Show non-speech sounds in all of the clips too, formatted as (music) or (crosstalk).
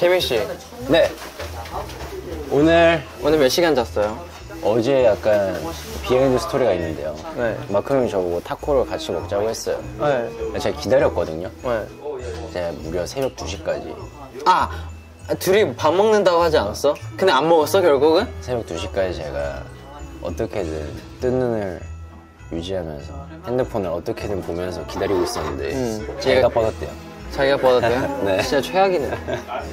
재민 씨, 네. 오늘 오늘 몇 시간 잤어요? 어제 약간 비하인드 스토리가 있는데요. 네. 마크 형이 저보고 타코를 같이 먹자고 했어요. 네. 제가 기다렸거든요. 네. 제가 무려 새벽 2시까지. 아, 둘이 밥 먹는다고 하지 않았어? 근데 안 먹었어 결국은? 새벽 2시까지 제가 어떻게든 뜬 눈을 유지하면서 핸드폰을 어떻게든 보면서 기다리고 있었는데 음, 제가 뻗었대요. 자기가 뻗었대요? (laughs) 네. 진짜 최악이네.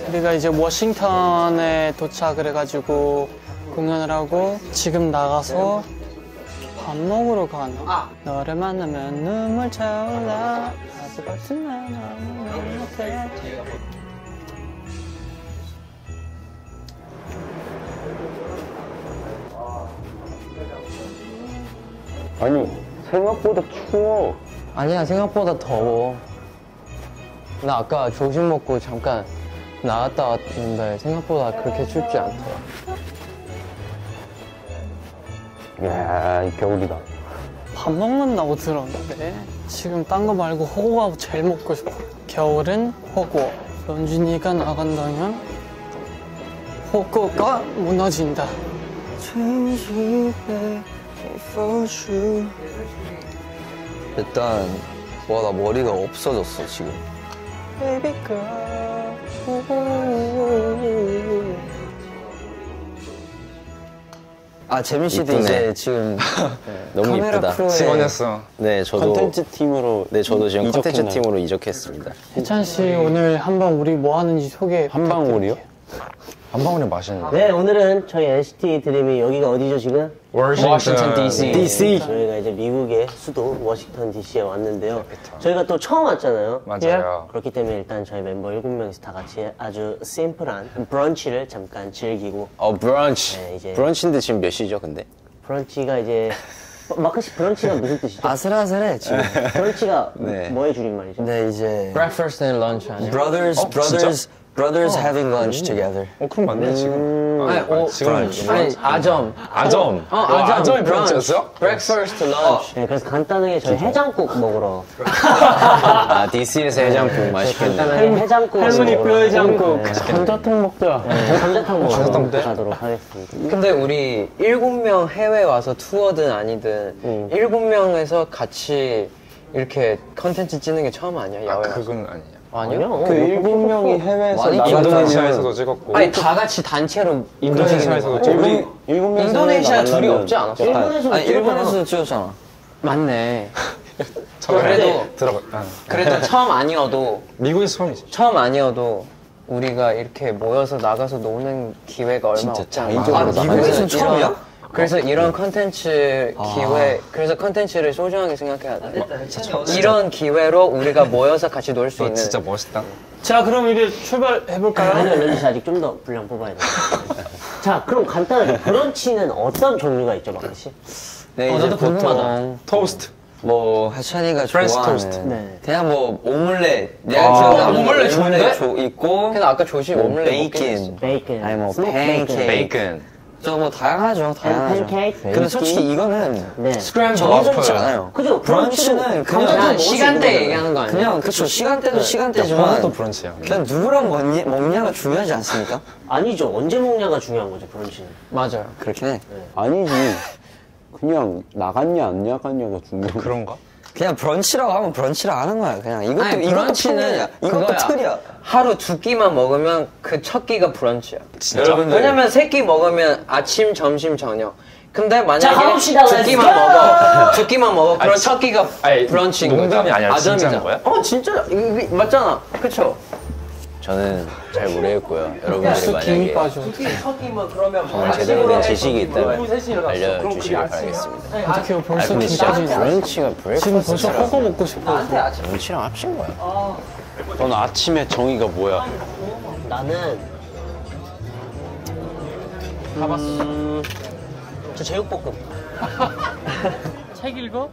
우리가 이제 워싱턴에 도착을 해가지고 공연을 하고 지금 나가서 밥 먹으러 가나 너를 만나면 눈물 차올라 아주 같은 날 너무 못해 아니 생각보다 추워. 아니야 생각보다 더워. 나 아까 조식 먹고 잠깐 나갔다 왔는데 생각보다 그렇게 춥지 않더라. 이야 이 겨울이다. 밥 먹는다고 들었는데 지금 딴 거 말고 호구가 제일 먹고 싶어 겨울은 호구 연준이가 나간다면 호구가 무너진다 일단 와 나 머리가 없어졌어 지금 Baby girl 아 재민 씨도 이쁘네. 이제 지금 (laughs) 너무 카메라 이쁘다. 크루에 직원이었어. 네 저도 컨텐츠 팀으로 네 저도 지금 컨텐츠 이적했나요? 팀으로 이적했습니다. 해찬 씨 오늘 한번 우리 뭐 하는지 소개 한방울이요? 한방울이 맛있는데. 네, 오늘은 저희 NCT 드림이 여기가 어디죠, 지금? 워싱턴 DC. DC 저희가 이제 미국의 수도 워싱턴 DC에 왔는데요. 저희가 또 처음 왔잖아요. 맞아요. 그렇기 때문에 일단 저희 멤버 7명이서 다 같이 아주 심플한 브런치를 잠깐 즐기고 어 브런치. 네, 이제- 브런치인데 지금 몇 시죠 근데? 브런치가 이제 마크 씨 브런치가 무슨 뜻이죠? 아슬아슬해 지금 브런치가 네. 뭐의 줄임말이죠? 근데 이제 Breakfast and lunch 아니야? brothers 어, brothers brothers having lunch together 어, 그럼 맞네, 지금. 아니, 어, 지금. 아니 아점. 아점. 어, 어, 아점. 아점이 브런치. 브런치였어? Breakfast, lunch. 네, 그래서 간단하게 저희 해장국 먹으러 (laughs) 아 DC에서 해장국 맛있겠네. 간단하게 해장국 할머니 먹으러 뼈 해장국. 네, 감자탕 먹자 네, 감자탕 먹으러 가도록 하겠습니다. 근데 우리 일곱 명 해외 와서 투어든 아니든 일곱 명에서 같이 이렇게 컨텐츠 찍는 게 처음 아니야 야외 와서? 그건 아니야. 아니요? 그 일곱 명이 해외에서 많이 나가면 인도네시아에서도 찍었고. 아니 다 같이 단체로 인도네시아에서도 찍었고. 우리 일곱 명이 인도네시아 둘이 없지 않았어? 일본에서 아니 일본에서도 찍었잖아 맞네. (laughs) 그래도 들어가. 아. 그래도 (laughs) 처음 아니어도 미국에서 처음이지. 처음 아니어도 우리가 이렇게 모여서 나가서 노는 기회가 얼마 없지 않아. 아 미국에서는 처음이야? 그래서 이런 컨텐츠 기회, 그래서 컨텐츠를 소중하게 생각해야 돼. 이런 기회로 우리가 모여서 같이 놀 수 있는. 진짜 멋있다. 자 그럼 이제 출발해볼까요? 아니요, 런쥔 씨 아직 좀 더 분량 뽑아야 돼요. (laughs) 자, 그럼 간단하게 브런치는 어떤 종류가 있죠, 마크 씨? 네 어, 이제 나도 궁금하다. 보통 토스트. 뭐 해찬이가 프렌치 좋아하는 토스트. 네. 그냥 뭐 오믈렛 내가 기억나는 오믈렛 좋은데? 조- 있고 근데 아까 조심 뭐 오믈렛 베이컨 베이컨, 아니 뭐 스모크 팬케이크 베이컨. 저뭐 다양하죠 다양하죠 팬케이크, 근데 솔직히 이거는 네. 정해져 않아요 그죠? 브런치는 그냥 그냥 시간대 얘기하는 거 아니야? 그냥 그쵸 시간대도 시간대지만 오늘도 브런치야. 그냥 누구랑 먹니, 먹냐가 중요하지 않습니까? 아니죠. 언제 먹냐가 중요한 거죠, 브런치는. 맞아요. 그렇긴 해 아니지 그냥 나갔냐 안 나갔냐가 중요한 거 그런가? 그냥 브런치라고 하면 브런치라 하는 거야 그냥 이것도 아니, 이것도 브런치는 이것도 그거야. 틀이야 하루 두 끼만 먹으면 그 첫 끼가 브런치야. 진짜? 왜냐면 세 끼 먹으면 아침, 점심, 저녁. 근데 만약에 두 끼만! 먹어, (laughs) 두 끼만 먹어, 그럼 아니, 첫 끼가 아니, 브런치인 거야. 농담이 아니라. 진짜인 거야? 어, 진짜 이거 맞잖아. 그쵸? 저는 잘 모르겠고요. 여러분들이 만약에 빠져 정말 제대로 된 지식이 있다면 알려주시길 바라겠습니다. 아 벌써 근데 김 진짜 빠지네 브런치가 지금 벌써 호구 먹고 싶어 브런치랑 합친 거야. 넌 아침에 정의가 뭐야? 나는. 음, 저 제육볶음. (laughs) 책 읽어?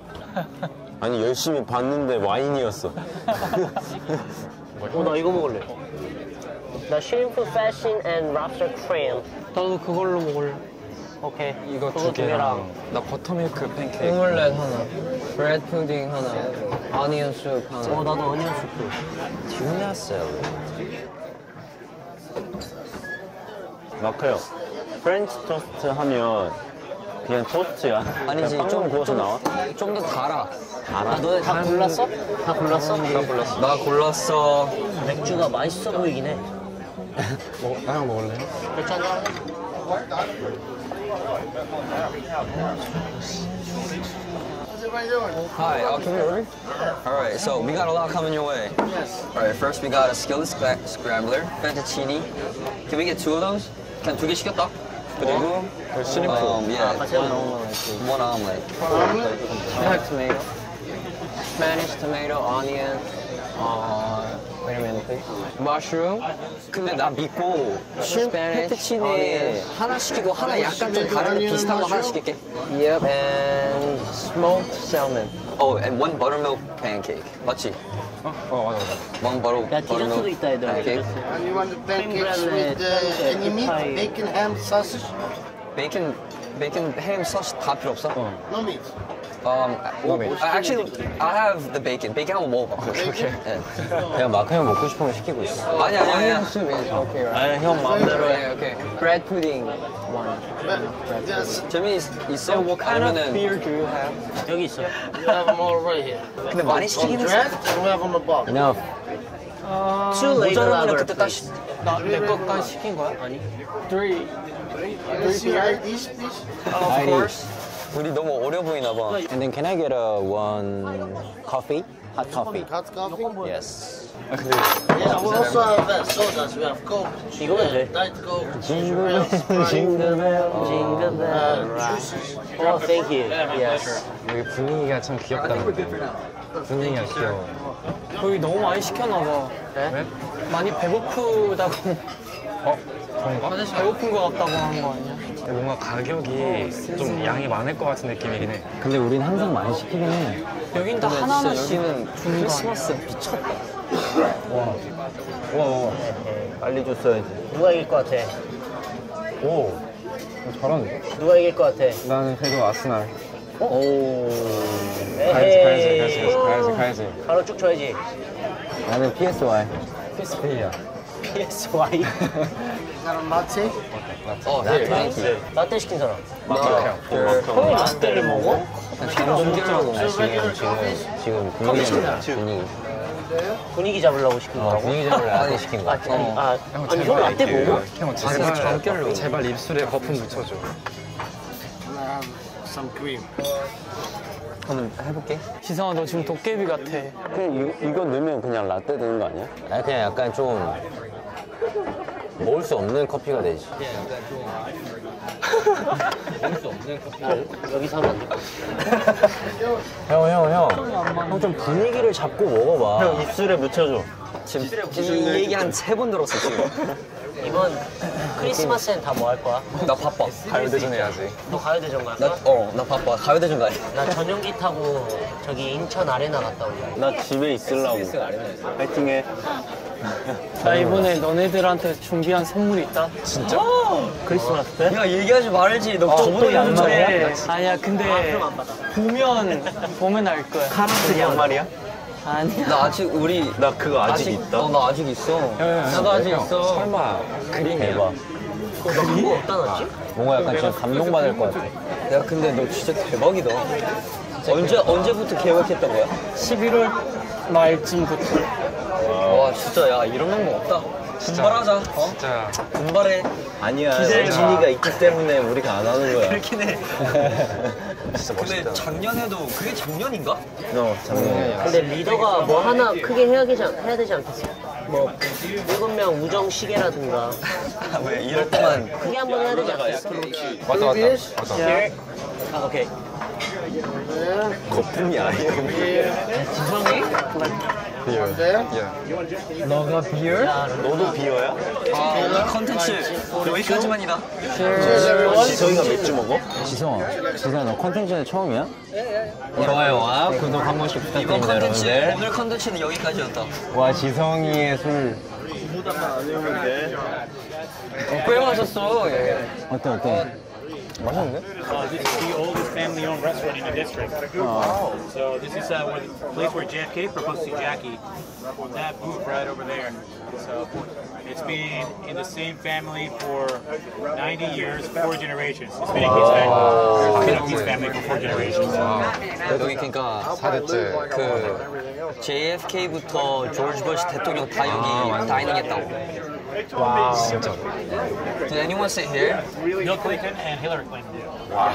아니 열심히 봤는데 와인이었어 (laughs) 어, 나 이거 먹을래. 나 shrimp fashion and lobster cream. 나도 그걸로 먹을래 오케이. 이거 두두 개랑. 나 buttermilk 팬케이크. 오믈렛 하나, bread pudding 하나, onion soup 하나. 어, 나도 onion soup. tuna 샐러드. 마크 형. 프렌치 토스트 하면 그냥 토스트야. 아니지, 좀, 구워서 좀, 나와? 좀 더 달아. 아, 너네 다 골랐어? 다 골랐어? 다 골랐어. 나 골랐어. 맥주가 맛있어 보이긴 해. 나랑 먹을래? Hi, uh, can we order? All right, so we got a lot coming your way. Yes. All right, first we got a skillet scra- scrambler, fettuccine. Can we get two of those? 그냥 두개 시켰다. 그리고 um, yeah, 아까 제가 나온 거 같지. one omelet. I have tomato. Spanish tomato, onion. Uh, wait a minute, please. Mushroom. 근데 나 믿고 페트치네 하나 시키고 하나 약간 좀 다른데 비슷한 거 하나 시킬게. Yep, and smoked salmon. Oh, and one buttermilk pancake. 맞지? 어, 맞아, 맞아. One butter, 야, 디저트도 buttermilk 있다, 얘들아. pancake. And you want the pancakes with uh, uh, any meat? Bacon, ham, sausage? 베이컨, 베이컨, 햄, 소스 다 필요 없어? No meat. Um, well, actually, I have the bacon. 베이컨 한번 먹어봐. 오케이. 그냥 마크 형 먹고 싶은 거 시키고 있어. 아니 아니 is okay, right? 아니, 형 마음대로 해. 오케이 오케이. Bread pudding. One. 재미 있- 있어? What kind of beer do you have? 여기 있어. we have them all right here. 근데 많이 시키긴 했어. and we have on the bottom. 그냥 Two later 모자라면 lager, 그때 딱 please. 시- 나내 것까지 시킨 거야? 아니. Three. IDs, please? Of course. 우리 너무 어려 보이나 봐. And then can I get a one coffee? Hot coffee. Hot coffee? Yes. Yeah, we also have uh, sodas. We have Coke, 돼. Diet Coke, Jingle bell, jingle bell, jingle bell. uh, juices. Oh, thank you. Yes. 여기 분위기가 참 귀엽다. 분위기가 귀여워. 거기 너무 많이 시켰나 봐. 왜? 많이 배고프다고. 어? 그런가? 배고픈 거 같다고 한 거 아니야? 뭔가 가격이 좀 양이 많을 것 같은 느낌이긴 해. 근데 우린 항상 많이 시키긴 해. 여긴 다 진짜 하나하나씩 여기는? 크리스마스 미쳤다. 와, 빨리 줬어야지. 누가 이길 것 같아? 오, 잘하는데? 누가 이길 것 같아? 나는 그래도 아스날. 오. 가야지, 가야지, 가야지, 가야지, 가야지. 바로 쭉 쳐야지. 나는 PSY. 피스페이야. PSY. A latte? 어, 네, 땡큐. 라떼 시킨 사람. 마크형. 형이 라떼를 먹어? 지금, 지금, 지금 분위기입니다. 분위기. 분위기 잡으려고 시킨 거라고? 분위기 잡으려 라떼 시킨 거. 아, 아니, 아, 아니 형 라떼 먹어? 형, 진짜 잠결로. 제발, 제발 입술에 거품 묻혀줘. Have some cream. 한번 해볼게. 지성아 너 지금 도깨비 같아. 그냥 이거, 이거 넣으면 그냥 라떼 되는 거 아니야? 아니, 그냥 약간 좀 먹을 수 없는 커피가 되지. 여기서 하면 안 돼. 형, 형, 형. 형 좀 분위기를 잡고 먹어봐. 형 입술에 묻혀줘. 지금 이 얘기 한 세 번 들었어 지금. 이번 크리스마스엔 다 뭐 할 거야? 나 바빠. 가요대전 해야지. 너 가요대전 갈나 거야? 어, 나 바빠. 가요대전 가야 돼. 나 전용기 타고 저기 인천 아레나 갔다 올래. 나 집에 있으려고. 파이팅해. 나 이번에 너네들한테 준비한 선물이 있다. 진짜? 크리스마스 때? 야 얘기하지 말지. 너 저보다 연말에. 아니야 근데 보면 보면 알 거야. 카라스 양말이야? 아니야. 나 아직 우리 나 그거 아직, 있다. 어, 나 아직 있어. 나도 아직 있어. 설마 그림이야? 대박. 너 그거 어디다 놨지? 뭔가 약간 진짜 감동받을 것 같아. 야 근데 너 진짜 대박이다. 언제 언제부터 계획했던 거야? 11월 말쯤부터. 와 진짜 야 이런 방법 없다. 분발하자. 어? 진짜 분발해. 아니야. 진이가 있기 때문에 우리가 안 하는 거야. 그렇긴 해. (laughs) 진짜 근데 멋있다. 작년에도 그게 작년인가? 너 작년에 근데 리더가 뭐 하나 크게 해야 되지, 않- 해야 되지 않겠어? 뭐 일곱 명 우정 시계라든가 (laughs) 왜 이럴 때만 크게 한번 해야 되지 않겠어? 맞다, 맞다. 맞다. 아 오케이. 거품이 아니야. (laughs) There. 너가 비열? 너도 비어야? 아 오늘 컨텐츠 여기까지만이다. Cheers, everyone. 지성이가 맥주 먹어? 지성아, 지성아 너 컨텐츠는 처음이야? 좋아요와 구독 한 번씩 부탁드립니다 컨텐츠 여러분들. 오늘 컨텐츠는 여기까지였다. 와 지성이의 술 어, 꽤 마셨어. 예. 어때 어때? 맛있는데? Uh, this is the oldest family-owned restaurant in the district. So this is uh, where the place where JFK proposed to Jackie. That booth right over there. So it's been in the same family for 90 years, four generations. It's been a Keith's family, it's been a Keith's family for four generations. 여기 그러니까 4대째. 그 JFK부터 조지 버시 대통령 다 여기 다이닝 했다고. 진짜. Did anyone sit here? Bill Clinton and Hillary Clinton.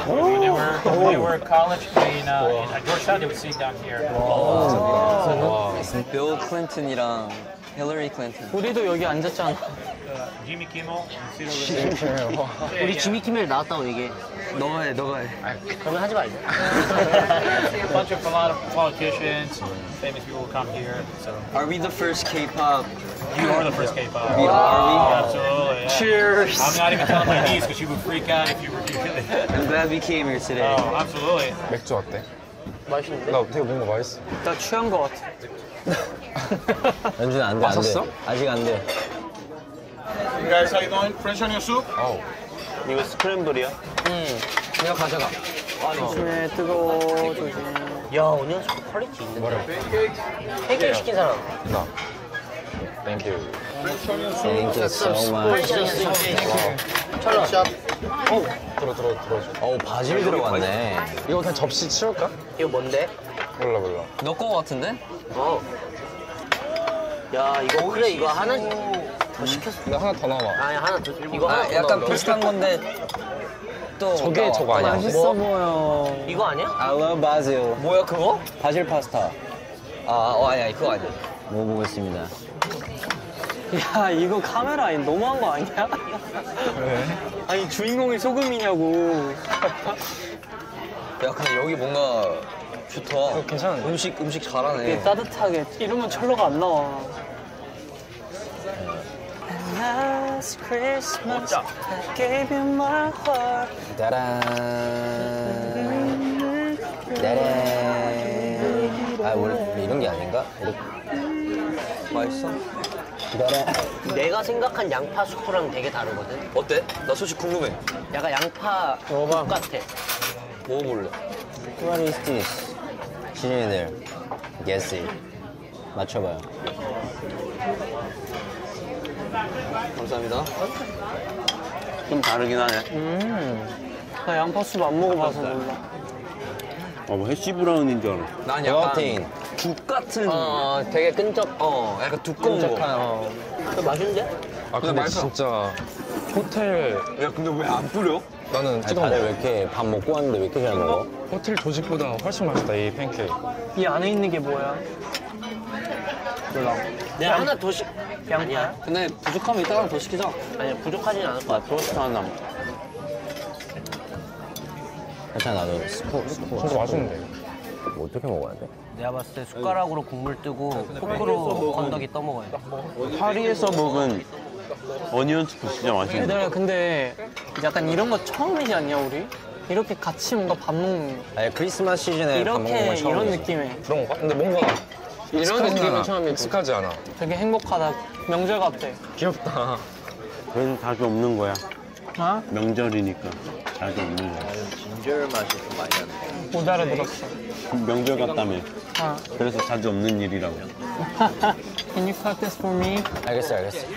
When they were when they were in college in, uh, in at Georgetown, they would sit down here. 빌 클린턴이랑 힐러리 클린턴. 우리도 여기 앉았잖아. Uh, over there. 우리 지미 키멜 나왔다고 얘기해. 너가 해, 너가 해. 그러면 하지 말자. a bunch of a lot of politicians, famous people come here. So Are we the first K-pop? you are the first K-pop. We are Absolutely. yeah. Cheers. I'm not even telling my niece because she would freak out if you were here. I'm glad we came here today. oh, absolutely. 맥주 어때? 맛있는데? 나 되게 뭔가 맛있어. 나 취한 거 같아. 연준 안 돼, 안 돼. 마셨어? 아직 안 돼. You guys, how you doing? French onion soup? 어우. 이거 스크램블이야? 내가 가져가. 조심해, 뜨거워, 조심. 야, onion soup quality 있는데. 팬케이크 시킨 사람. 나. Thank you. Thank you so much. 철러. 들어, 들어, 들어줘. 어우, 바질 들어갔네. 이거 그냥 접시 치울까? 이거 뭔데? 몰라, 몰라. 너거 같은데? 어. 야, 이거 그래, 이거 하나 더 시켰어. 나 하나 더 나와. 아니, 하나 더. 이거 하나 아, 더 약간 넣어. 비슷한 건데 또 저게 나와. 저거 아니야? 맛있어 보여. 이거 아니야? I love basil. 뭐야 그거? 바질 파스타. 아, 어, 아니야 그거 아니야. 먹어보겠습니다. 야, 이거 카메라 너무한 거 아니야? 왜? 아니, 주인공이 소금이냐고. 야 근데 여기 뭔가 좋다. 괜찮은데? 음식 음식 잘하네. 따뜻하게. 이러면 철로가 안 나와. Last Christmas, I gave you my heart. 따란. 따란. 아, 원래 이런 게 아닌가? 이렇게. 맛있어? 따란. 내가 생각한 양파 수프랑 되게 다르거든. 어때? 나 솔직히 궁금해. 약간 양파 국 같아. 먹어볼래. What is this? 시즌이들. Guess it. 맞춰봐요. 감사합니다. 좀 다르긴 하네. 나 양파숲 안 먹어봐서 몰라. 어, 뭐 해시 브라운인 줄 알아. 난 약간 프로테인. 죽 같은. 어, 되게 끈적. 어, 약간 두꺼운 거. 어. 그 맛있는데? 아, 근데 맛있어. 진짜 호텔 야 근데 왜 안 뿌려? 나는 찍어 다들 먹어. 왜 이렇게 밥 먹고 왔는데 왜 이렇게 잘 먹어? 호텔 조식보다 훨씬 맛있다, 이 팬케이크. 이 안에 있는 게 뭐야? 몰라. 내가 하나 더 시. 양파야? 근데 부족하면 이따가 더 시키자. 아니야, 부족하진 않을 것 같아. 토스트 하나. 괜찮아, 나도 스프, 스프. 진짜 맛있는데. 뭐 어떻게 먹어야 돼? 내가 봤을 때 숟가락으로 국물 뜨고 포크로 건더기 떠먹어야 돼. 파리에서 먹은 어니언 스프 진짜 맛있네. 얘들아, 근데 약간 이런 거 처음이지 않냐, 우리? 이렇게 같이 뭔가 밥 먹는 거. 아니, 크리스마스 시즌에 밥 먹는 이렇게 건 처음이지. 이런 느낌에 그런 거? 근데 뭔가 이런 느낌은 처음이지. 익숙하지 않아. 되게 행복하다. 명절 같아. 귀엽다. 그래도 자주 없는 거야. 어? 명절이니까 자주 없는 거야. 진절 맛이 좀 많이 나네. 못 알아들었어. 명절 같다며. 어. 그래서 자주 없는 일이라고. (laughs) Can you cut this for me? 알겠어, 알겠어.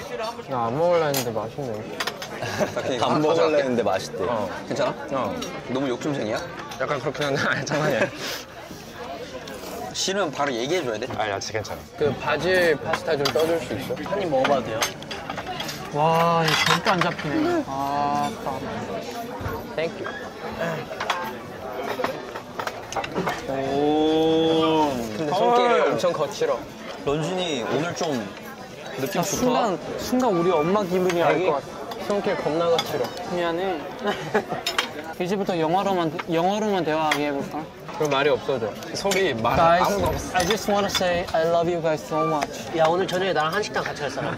나 안 먹을라 했는데 맛있네. 밥 먹으려 했는데 맛있대. 괜찮아? 어. 너무 욕심쟁이야? 약간 그렇긴 한데, (laughs) 아니, 장난이야. 싫으면 바로 얘기해줘야 돼. 아, 야채 괜찮아. 그 바질 파스타 좀 떠줄 수 있어? 한 입 먹어봐도 돼요? 와, 이거 절대 안 잡히네. 아, 딱. Thank you. 근데 손길이 엄청 거칠어. 런쥔이 오늘 좀 느낌 나 좋다. 순간, 순간 우리 엄마 기분이 알 것 같아. 손길 겁나 거칠어. 미안해. (laughs) 이제부터 영어로만, 영어로만 대화하게 해볼까? 그럼 말이 없어져. 속이 말 Guys, 아무도 없어. I just wanna say I love you guys so much. 야, 오늘 저녁에 나랑 한식당 같이 갈 사람.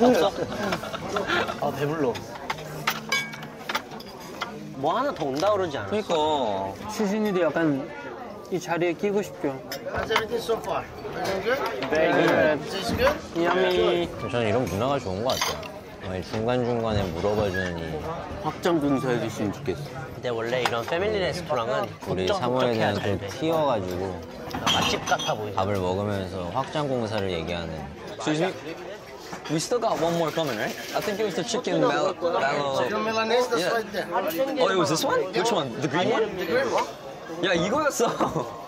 없어? 아, 배불러. 뭐 하나 더 온다 그러지 않아? 그러니까 수진이도 약간 이 자리에 끼고 싶죠. How's everything so far? Everything good? Very good. Tastes good? Yummy. 저는 이런 문화가 좋은 것 같아요. 정말 중간중간에 물어봐주는 이 확장 공사해 주시면 좋겠어. 근데 원래 이런 패밀리 레스토랑은 우리 국적 사모에 국적해야 대한 잘또 돼. 튀어가지고 맛집 같아 보이죠. 밥을 먹으면서 확장 공사를 얘기하는 Excuse me. We still got one more coming, right? I think it was the chicken mal- mallow. Chicken Milanese, that's Yeah. right there. Oh, it was this one? Which one? The green one? The green one? 야 이거였어.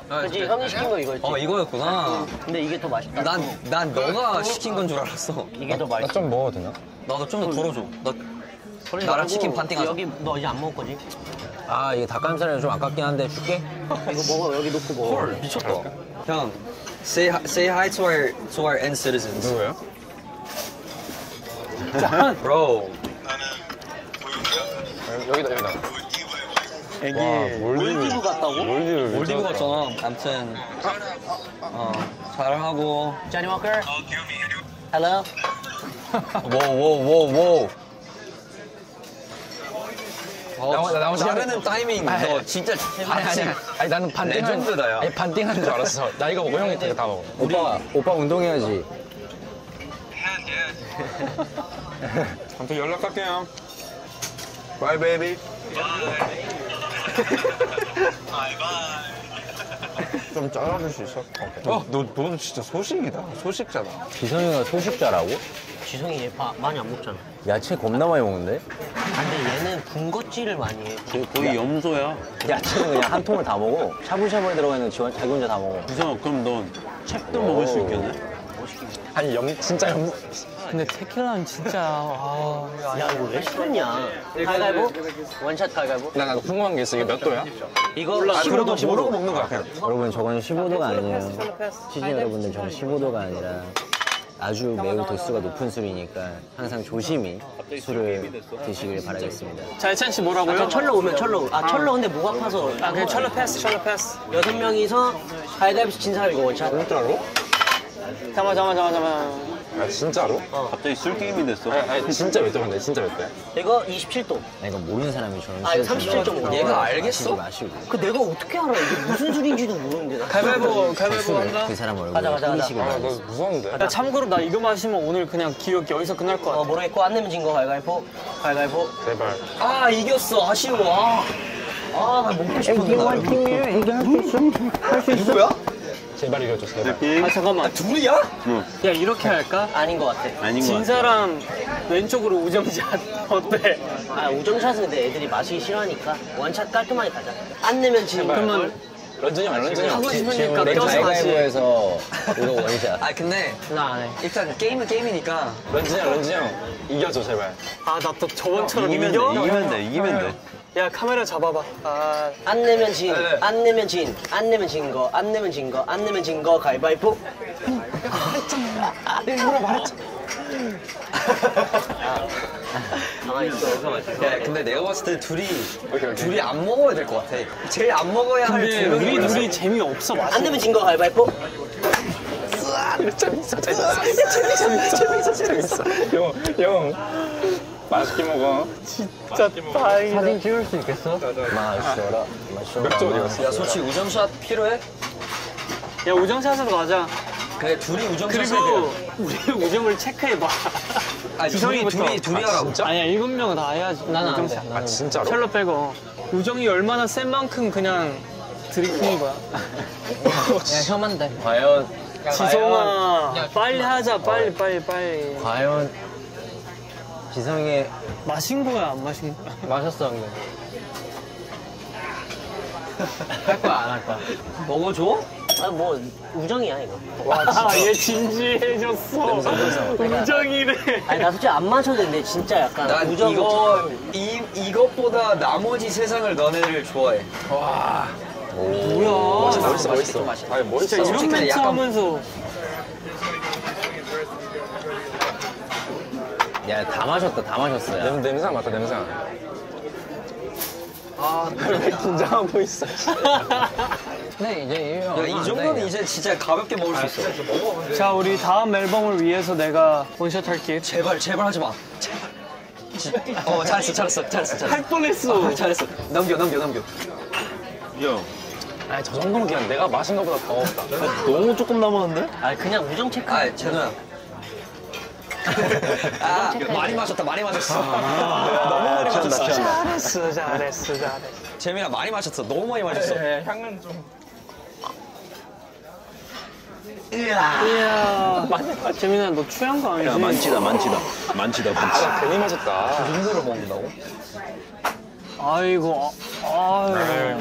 그지 형이 시킨 거 이거였지. 어 이거였구나. 근데 이게 더 맛있다. 난난 너가 시킨 건 줄 알았어. 이게 더 맛있어. 좀 먹어도 되나? 나도 좀 더 덜어줘. 나 나랑 치킨 반띵 하자. 여기 너 이제 안 먹을 거지? 아 이게 닭가슴살이 좀 아깝긴 한데 줄게 (laughs) 이거 먹어 여기 놓고 먹어. 헐 미쳤다. 형, say hi, say hi to our to our end citizens. 누구예요? (laughs) Bro. 여기다 여기다. 애기 몰디브 갔다고? 몰디브 갔잖아. 아무튼 어 잘하고. Johnny Walker. Hello. (laughs) 워워워워 어, 나, 자르는 타이밍 너 진짜 아니 아니 아니 나는 반띵 레전드다, 야. 아니 반띵하는 줄 알았어. 나 이거 먹고 형이 다 먹어. 오빠 오빠 운동해야지 (laughs) 아무튼 연락할게요. Bye baby. 좀 잘라줄 수 있어? 어, 너, 너는 진짜 소식이다. 소식자다. 지성이가 소식자라고? 지성이 얘 바, 많이 안 먹잖아. 야채 겁나 많이 먹는데? 근데 얘는 군것질을 많이 해. 거의 염소야. 야채는 그냥 한 통을 다 먹어 샤브샤브에 들어가 있는 지원 자기 혼자 다 먹어 우선 그럼 넌 책도 먹을 수 있겠네? 아니, 영, 진짜 영. 근데 테킬라는 진짜 아, 야 이거 왜 시켰냐? 가위바위보? 원샷 가위바위보? 나, 나 궁금한 게 있어. 이게 몇 도야? 이거 아, 15도 그래도 15도. 모르고 먹는 거야, 그냥. 여러분 저건 15도가 아니에요 시즌 여러분들 저건 15도가 아니라 아주 매우 도수가 높은 술이니까 항상 조심히 술을 드시길 바라겠습니다 자 예찬 씨 뭐라고요? 저 철로 오면 철로. 아 철로 근데 목 아파서. 아 그냥 철로 패스 철로 패스 여섯 명이서 가위바위보 진 사람 이거 원샷. 진짜로? 잠깐만 잠깐만 잠깐만 잠깐만 아, 진짜로? 갑자기 술 게임이 됐어. 아니, 아니, 진짜 몇 도인데? 진짜 몇 도야? 이거 27도. 나 이거 모르는 사람이 저런 아, 이거 술을 37.5. 좀 얘가 알겠어? 마시고 그 내가 어떻게 알아? 이게 무슨 술인지도 모르는데. 나. 가위바위보 가위바위보 한다 그 사람 얼굴에 가자, 가자, 가자. 아, 나 무서운데? 야 참고로 나 이거 마시면 오늘 그냥 기억 여기서 끝날 것어 같아 모르겠고 안 내면 진 거 가위바위보. 가위바위보. 제발. 아 이겼어 아쉬워. 아, 아 나 먹고 싶었는데. 누구야? 제발 이겨줘, 제발. 아 잠깐만 둘이야? 야 이렇게 할까? 아닌 것 같아. 아닌 거진 같아. 사람 왼쪽으로 우정샷 (laughs) 어때? 아 우정샷은 근데 애들이 마시기 싫어하니까 원샷 깔끔하게 가자. 안 내면 진. 그러면 런쥔이 형, 런쥔이 형. 하고 싶으니까 지금 껴서 다시 가위바위보에서 이거 원샷 아 근데 나 안 해. 일단 게임은 게임이니까 런쥔이 형, 런쥔이 형. 이겨줘, 제발. 아 나 또 저번처럼 이기면? 돼, 이기면 돼, 이기면 돼. 야 카메라 잡아봐 아 안 내면 진. 네. 안 내면 진. 안 내면 진 거. 안 내면 진 거. 안 내면 진 거 가위바위보. 가만히 있어. 야 근데 내가 봤을 때 둘이 둘이 안 먹어야 될 것 같아. 제일 안 먹어야 할 근데 두 우리. 둘이 재미없어 안 마시 내면 진 거 가위바위보. 재밌어. 형, 형. 맛있게 먹어. 진짜 다행이다 사진 찍을 수 있겠어? 마셔라 마셔라 맥주 어디 갔어? 야 솔직히 우정샷 필요해? 야 우정샷으로 가자 그래 둘이 우정샷을 그리고 우리 우정을 체크해봐 아 둘이 지성이부터. 둘이 둘이 하라고. 아니야 일곱 명은 다 해야지 나는 안 돼. 우정샷 아, 진짜로? 철로 빼고 우정이 얼마나 센 만큼 그냥 드리킹인 거야 야 돼. 과연 지성아 빨리 하자 빨리 빨리 빨리 과연 지성의 마신 거야 안 마신 거야 (laughs) 마셨어 근데. (laughs) 할 거야 안 할 거야? 먹어줘? 아 뭐 우정이야 이거. 아얘 진지해졌어 우정이래 아니 나 솔직히 안 마셔도 되는데 진짜 약간 난 우정 이거 이 이것보다 나머지 세상을 너네를 좋아해. 뭐야 멋있어, 멋있어, 멋있어. 아니, 멋있어. 진짜 이런 멘트 하면서 야 다 마셨다 다 마셨어 야. 냄, 냄새 맡아, 냄새. 아, 왜 긴장하고 있어? 네 이제 야, 이 정도는 이제 진짜 가볍게 먹을 수 있어. 자 우리 다음 앨범을 위해서 내가 원샷 할게 제발 제발 하지 마. 제발. 어 잘했어 잘했어 잘했어 잘했어. 할 뻔했어 어, 잘했어. 넘겨 넘겨 넘겨. 형, 아니, 저 정도는 그냥 내가 마신 것보다 더 없다. 너무 조금 남았는데? 아 그냥 우정 체크. 아 제노야. 아, 많이 마셨다, 많이 마셨어. 너무 많이 마셨어. 잘했어, 잘했어, 잘했어. 재민아, 많이 마셨어. 너무 많이 마셨어. 향은 좀. 이야. 재민아, 너 취한 거 아니지? 야, 만치다, 만치다. 만치다, 만치다. 괜히 마셨다. 힘들어 먹는다고? 아이고, 아, 아유.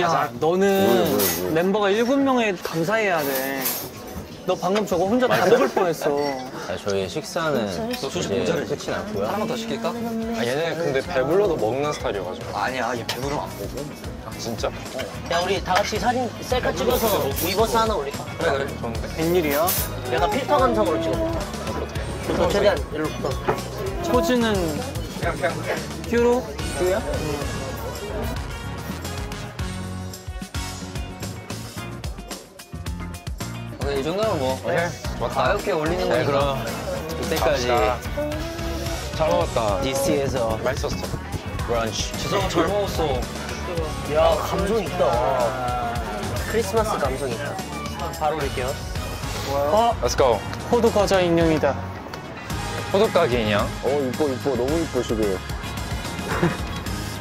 야, 너는 멤버가 일곱 명에 감사해야 돼. 너 방금 저거 혼자 다 먹을 뻔했어. 자, 저희 식사는 수십 이제 모자를 끝이 났고요. 하나만 더 시킬까? 아, 얘네 근데 배불러도 먹는 스타일이어가지고. 아니야, 얘 배부르면 안 먹어. 아, 진짜? 야 우리 다 같이 사진 셀카 찍어서 위버스 하나 올릴까? 그래, 그래. 웬일이야? 약간 필터 감성으로 찍어볼까? 너 최대한 일로 붙어 포즈는 큐로? 오케이, 이 정도면 뭐. 가볍게 올리는 거니까. 네, 그럼 이때까지 잘 먹었다. DC에서 맛있었어. 브런치 지성아, 잘 먹었어. 야 감성 있다 크리스마스 감성 있다 바로 올릴게요 어, Let's go. 호두 과자 인형이다. 호두까기 인형. 어 이뻐 이뻐 너무 이뻐 지금.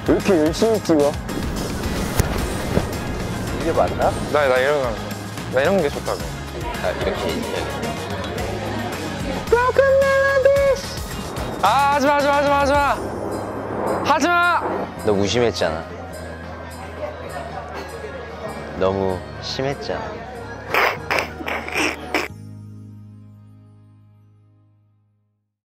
왜 이렇게 열심히 찍어? 이게 맞나? 나, 나 이런 거. 나 이런 게 좋다고. 아, 이렇게 겠다. 아, 하지 마, 하지 마, 하지 마, 하지 마. 하지 마! 너 무심했잖아. 너무 심했잖아.